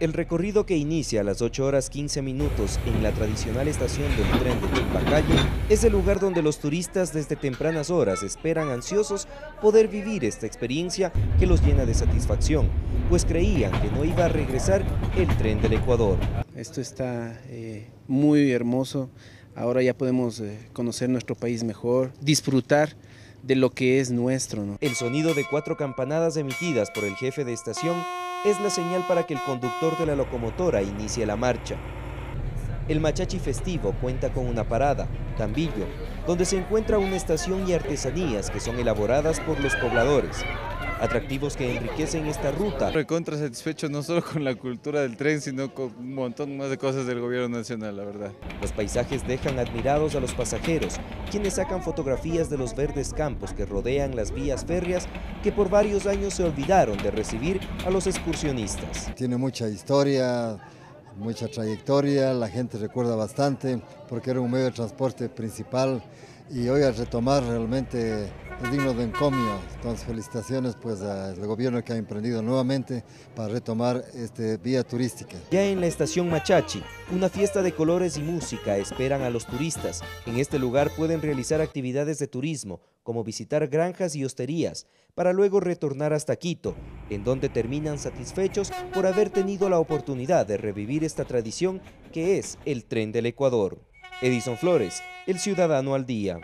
El recorrido que inicia a las 8 horas 15 minutos en la tradicional estación del tren de Tilpacalle es el lugar donde los turistas desde tempranas horas esperan ansiosos poder vivir esta experiencia que los llena de satisfacción, pues creían que no iba a regresar el tren del Ecuador. Esto está eh, muy hermoso, ahora ya podemos eh, conocer nuestro país mejor, disfrutar de lo que es nuestro. ¿no? El sonido de cuatro campanadas emitidas por el jefe de estación es la señal para que el conductor de la locomotora inicie la marcha. El Machachi Festivo cuenta con una parada, Tambillo, donde se encuentra una estación y artesanías que son elaboradas por los pobladores atractivos que enriquecen esta ruta. Recontra satisfecho no solo con la cultura del tren, sino con un montón más de cosas del gobierno nacional, la verdad. Los paisajes dejan admirados a los pasajeros, quienes sacan fotografías de los verdes campos que rodean las vías férreas que por varios años se olvidaron de recibir a los excursionistas. Tiene mucha historia, mucha trayectoria, la gente recuerda bastante porque era un medio de transporte principal y hoy al retomar realmente es digno de encomio. Entonces felicitaciones pues al gobierno que ha emprendido nuevamente para retomar este vía turística. Ya en la estación Machachi, una fiesta de colores y música esperan a los turistas. En este lugar pueden realizar actividades de turismo, como visitar granjas y hosterías, para luego retornar hasta Quito, en donde terminan satisfechos por haber tenido la oportunidad de revivir esta tradición que es el tren del Ecuador. Edison Flores, El Ciudadano al Día.